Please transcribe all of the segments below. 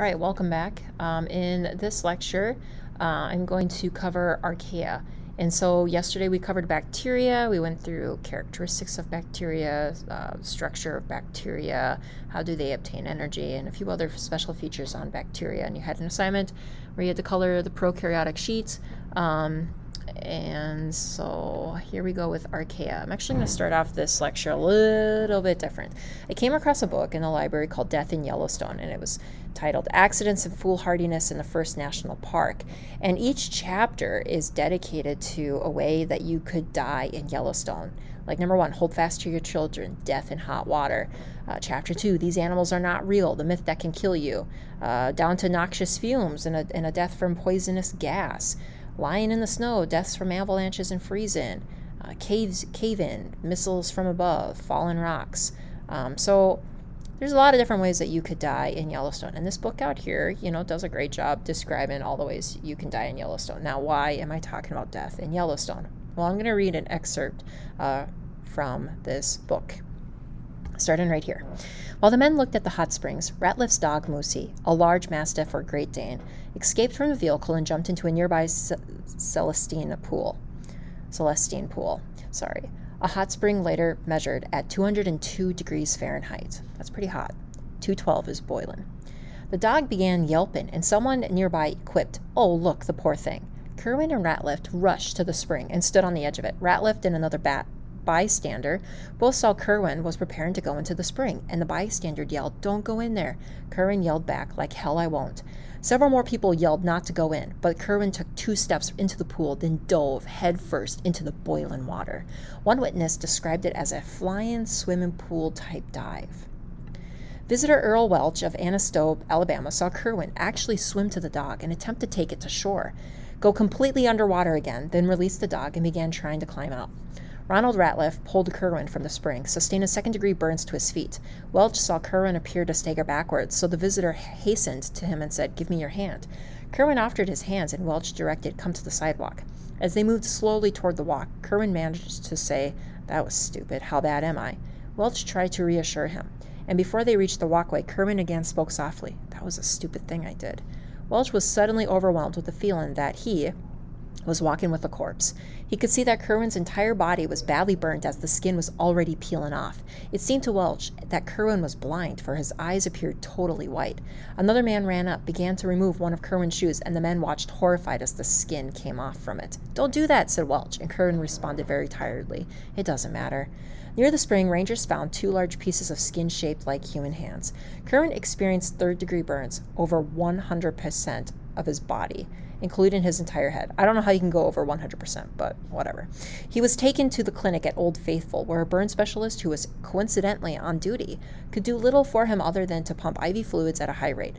All right, welcome back. Um, in this lecture, uh, I'm going to cover archaea. And so yesterday we covered bacteria. We went through characteristics of bacteria, uh, structure of bacteria, how do they obtain energy, and a few other special features on bacteria. And you had an assignment where you had to color the prokaryotic sheets. Um, and so here we go with archaea. I'm actually going to start off this lecture a little bit different. I came across a book in the library called Death in Yellowstone, and it was titled Accidents and Foolhardiness in the First National Park. And each chapter is dedicated to a way that you could die in Yellowstone. Like number one, hold fast to your children, death in hot water. Uh, chapter two, these animals are not real, the myth that can kill you. Uh, down to noxious fumes and a, and a death from poisonous gas. Lying in the snow, deaths from avalanches and freezing. Uh, caves, cave in, missiles from above, fallen rocks. Um, so there's a lot of different ways that you could die in Yellowstone. And this book out here, you know, does a great job describing all the ways you can die in Yellowstone. Now, why am I talking about death in Yellowstone? Well, I'm going to read an excerpt uh, from this book, starting right here. While the men looked at the hot springs, Ratliff's dog, Moosey, a large mastiff or Great Dane, escaped from the vehicle and jumped into a nearby Celestine pool. Celestine pool, sorry. A hot spring later measured at 202 degrees Fahrenheit. That's pretty hot. 212 is boiling. The dog began yelping, and someone nearby quipped, Oh, look, the poor thing. Kirwan and Ratliff rushed to the spring and stood on the edge of it. Ratliff and another bat bystander both saw Kirwan was preparing to go into the spring, and the bystander yelled, Don't go in there. Kirwan yelled back, Like hell I won't. Several more people yelled not to go in, but Kirwan took two steps into the pool, then dove headfirst into the boiling water. One witness described it as a flying swimming pool type dive. Visitor Earl Welch of Anniston, Alabama, saw Kirwan actually swim to the dog and attempt to take it to shore, go completely underwater again, then release the dog and began trying to climb out. Ronald Ratliff pulled Kirwan from the spring, sustained a second degree burns to his feet. Welch saw Kirwan appear to stagger backwards, so the visitor hastened to him and said, Give me your hand. Kirwan offered his hands, and Welch directed, Come to the sidewalk. As they moved slowly toward the walk, Kirwan managed to say, That was stupid. How bad am I? Welch tried to reassure him, and before they reached the walkway, Kirwan again spoke softly, That was a stupid thing I did. Welch was suddenly overwhelmed with the feeling that he, was walking with a corpse. He could see that Kirwan's entire body was badly burnt as the skin was already peeling off. It seemed to Welch that Kirwan was blind, for his eyes appeared totally white. Another man ran up, began to remove one of Kirwan's shoes, and the men watched horrified as the skin came off from it. Don't do that, said Welch, and Kirwan responded very tiredly. It doesn't matter. Near the spring, rangers found two large pieces of skin shaped like human hands. Kerwin experienced third degree burns, over 100% of his body including his entire head. I don't know how you can go over 100%, but whatever. He was taken to the clinic at Old Faithful, where a burn specialist who was coincidentally on duty could do little for him other than to pump IV fluids at a high rate.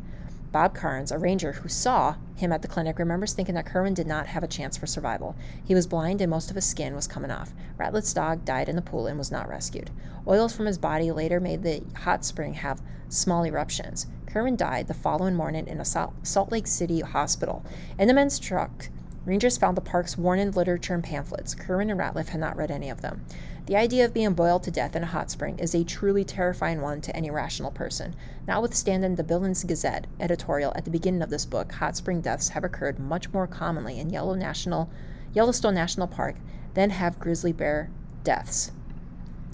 Bob Carnes, a ranger who saw him at the clinic, remembers thinking that Kirwan did not have a chance for survival. He was blind and most of his skin was coming off. Ratliff's dog died in the pool and was not rescued. Oils from his body later made the hot spring have small eruptions. Kirwan died the following morning in a Salt Lake City hospital. In the men's truck, Rangers found the park's warning literature and pamphlets. Kirwan and Ratliff had not read any of them. The idea of being boiled to death in a hot spring is a truly terrifying one to any rational person. Notwithstanding the Billings Gazette editorial at the beginning of this book, hot spring deaths have occurred much more commonly in Yellow National, Yellowstone National Park than have grizzly bear deaths.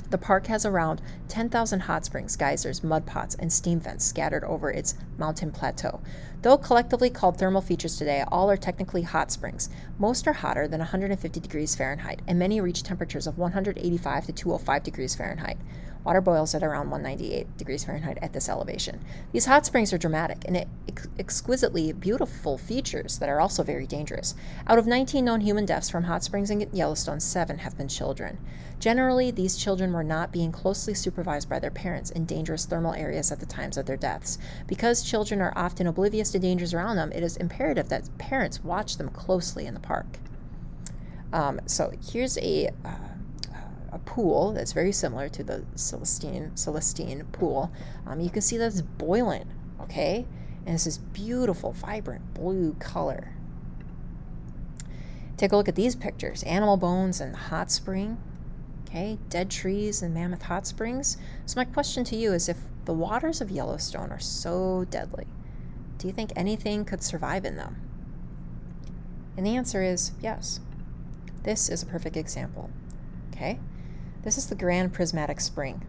The park has around 10,000 hot springs, geysers, mud pots, and steam vents scattered over its mountain plateau. Though collectively called thermal features today, all are technically hot springs. Most are hotter than 150 degrees Fahrenheit, and many reach temperatures of 185 to 205 degrees Fahrenheit. Water boils at around 198 degrees Fahrenheit at this elevation. These hot springs are dramatic and ex- exquisitely beautiful features that are also very dangerous. Out of 19 known human deaths from hot springs in Yellowstone, seven have been children. Generally, these children were not being closely supervised by their parents in dangerous thermal areas at the times of their deaths. Because children are often oblivious to dangers around them, it is imperative that parents watch them closely in the park. Um, so here's a uh, a pool that's very similar to the Celestine, Celestine pool. Um, you can see that's boiling, okay? And it's this beautiful, vibrant blue color. Take a look at these pictures animal bones and hot spring, okay? Dead trees and mammoth hot springs. So, my question to you is if the waters of Yellowstone are so deadly, do you think anything could survive in them? And the answer is yes. This is a perfect example. Okay? This is the Grand Prismatic Spring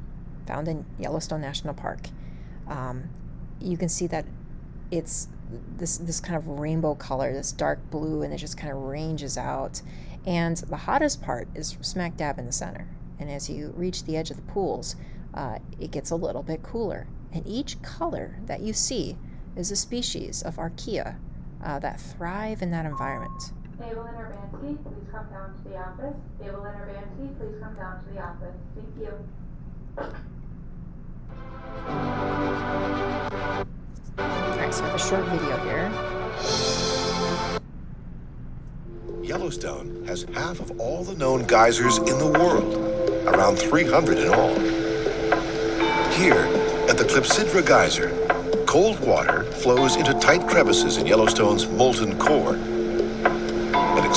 found in Yellowstone National Park. Um, you can see that it's this this kind of rainbow color, this dark blue, and it just kind of ranges out. And the hottest part is smack dab in the center. And as you reach the edge of the pools, uh, it gets a little bit cooler. And each color that you see is a species of archaea uh, that thrive in that environment. Evelyn Urbanski, please come down to the office. Evelyn Urbanski, please come down to the office. Thank you. Alright, so I have a short video here. Yellowstone has half of all the known geysers in the world, around 300 in all. Here, at the Clepsydra Geyser, cold water flows into tight crevices in Yellowstone's molten core and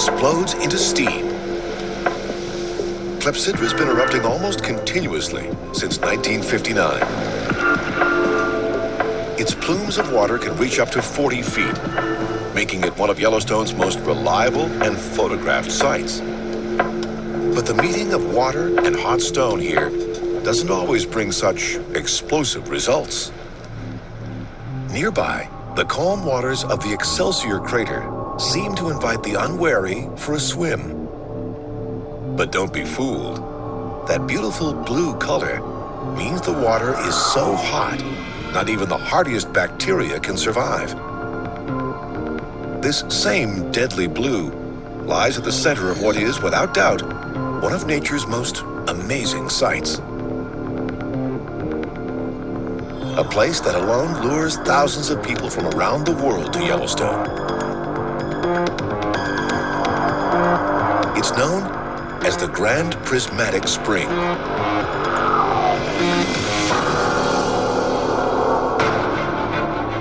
explodes into steam. Clepsydra's been erupting almost continuously since 1959. Its plumes of water can reach up to 40 feet, making it one of Yellowstone's most reliable and photographed sites. But the meeting of water and hot stone here doesn't always bring such explosive results. Nearby, the calm waters of the Excelsior crater seem to invite the unwary for a swim. But don't be fooled. That beautiful blue color means the water is so hot, not even the hardiest bacteria can survive. This same deadly blue lies at the center of what is, without doubt, one of nature's most amazing sights. A place that alone lures thousands of people from around the world to Yellowstone. It's known as the Grand Prismatic Spring.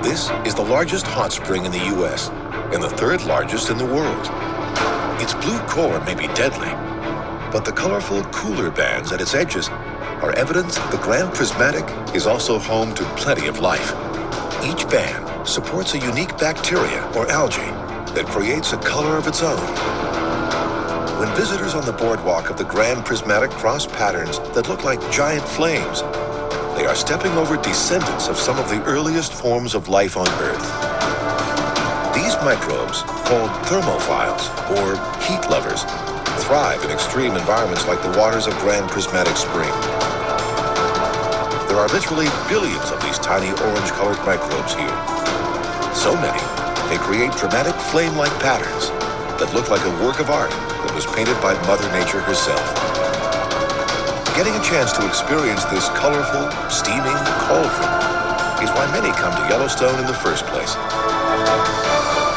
This is the largest hot spring in the U.S. and the third largest in the world. Its blue core may be deadly, but the colorful cooler bands at its edges are evidence the Grand Prismatic is also home to plenty of life. Each band supports a unique bacteria or algae that creates a color of its own. When visitors on the boardwalk of the Grand Prismatic cross patterns that look like giant flames, they are stepping over descendants of some of the earliest forms of life on Earth. These microbes, called thermophiles, or heat lovers, thrive in extreme environments like the waters of Grand Prismatic Spring. There are literally billions of these tiny orange-colored microbes here. So many, they create dramatic flame-like patterns that look like a work of art that was painted by Mother Nature herself. Getting a chance to experience this colorful, steaming cauldron is why many come to Yellowstone in the first place.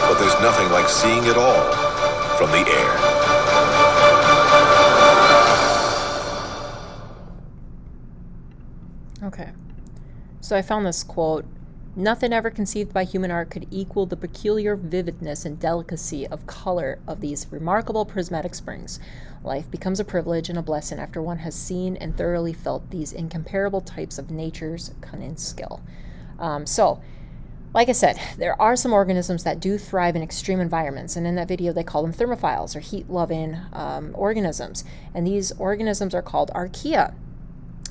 But there's nothing like seeing it all from the air. Okay. So I found this quote Nothing ever conceived by human art could equal the peculiar vividness and delicacy of color of these remarkable prismatic springs. Life becomes a privilege and a blessing after one has seen and thoroughly felt these incomparable types of nature's cunning skill. Um, so, like I said, there are some organisms that do thrive in extreme environments, and in that video they call them thermophiles or heat-loving um, organisms. And these organisms are called archaea.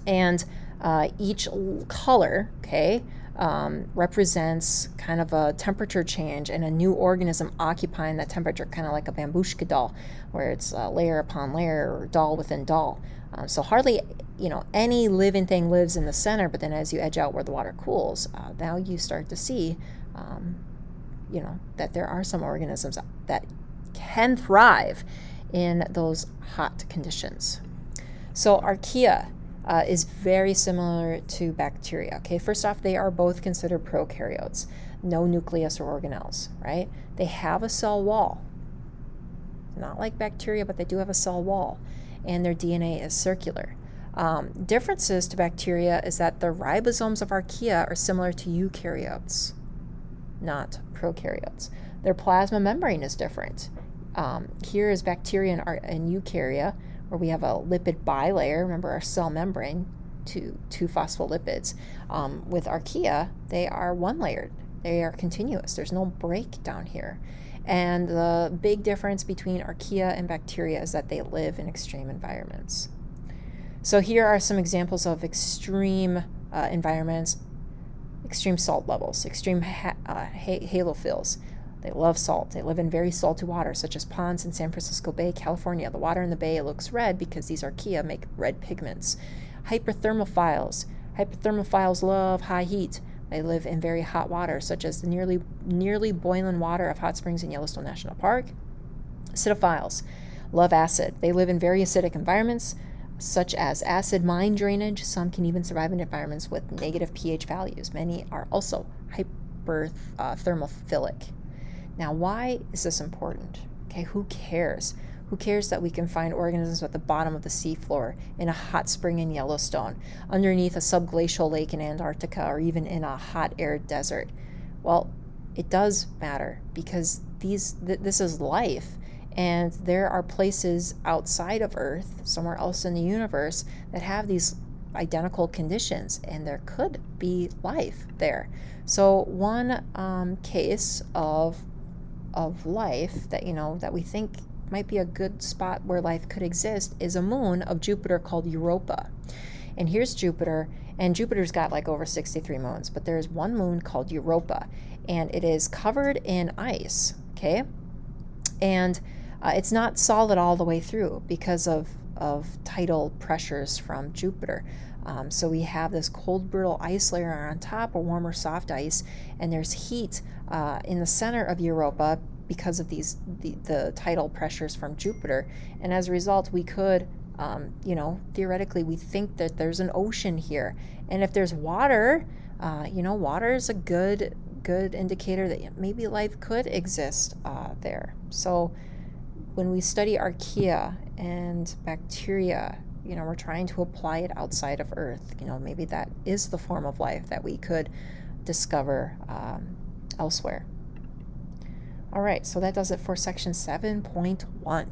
And uh, each color, okay, um, represents kind of a temperature change and a new organism occupying that temperature, kind of like a bambushka doll, where it's uh, layer upon layer or doll within doll. Um, so hardly, you know, any living thing lives in the center, but then as you edge out where the water cools, uh, now you start to see, um, you know, that there are some organisms that can thrive in those hot conditions. So archaea uh, is very similar to bacteria. Okay, first off, they are both considered prokaryotes, no nucleus or organelles, right? They have a cell wall, not like bacteria, but they do have a cell wall, and their DNA is circular. Um, differences to bacteria is that the ribosomes of archaea are similar to eukaryotes, not prokaryotes. Their plasma membrane is different. Um, here is bacteria and, and eukarya where we have a lipid bilayer, remember our cell membrane, two, two phospholipids. Um, with archaea, they are one layered. They are continuous. There's no break down here. And the big difference between archaea and bacteria is that they live in extreme environments. So here are some examples of extreme uh, environments, extreme salt levels, extreme ha- uh, halophiles. They love salt. They live in very salty water, such as ponds in San Francisco Bay, California. The water in the bay looks red because these archaea make red pigments. Hyperthermophiles. Hyperthermophiles love high heat. They live in very hot water, such as the nearly nearly boiling water of hot springs in Yellowstone National Park. Acidophiles love acid. They live in very acidic environments, such as acid mine drainage. Some can even survive in environments with negative pH values. Many are also hyperthermophilic. Uh, Now, why is this important? Okay, who cares? Who cares that we can find organisms at the bottom of the seafloor, in a hot spring in Yellowstone, underneath a subglacial lake in Antarctica, or even in a hot arid desert? Well, it does matter because these th- this is life and there are places outside of Earth, somewhere else in the universe, that have these identical conditions, and there could be life there. So, one um, case of of life that you know that we think might be a good spot where life could exist is a moon of Jupiter called Europa. And here's Jupiter, and Jupiter's got like over 63 moons, but there's one moon called Europa, and it is covered in ice, okay? And uh, it's not solid all the way through because of, of tidal pressures from Jupiter. Um, so we have this cold, brittle ice layer on top, a warmer, soft ice, and there's heat uh, in the center of Europa because of these the, the tidal pressures from Jupiter. And as a result, we could, um, you know, theoretically, we think that there's an ocean here. And if there's water, uh, you know, water is a good good indicator that maybe life could exist uh, there. So when we study archaea and bacteria, you know, we're trying to apply it outside of Earth. You know, maybe that is the form of life that we could discover um, elsewhere. All right, so that does it for section 7.1.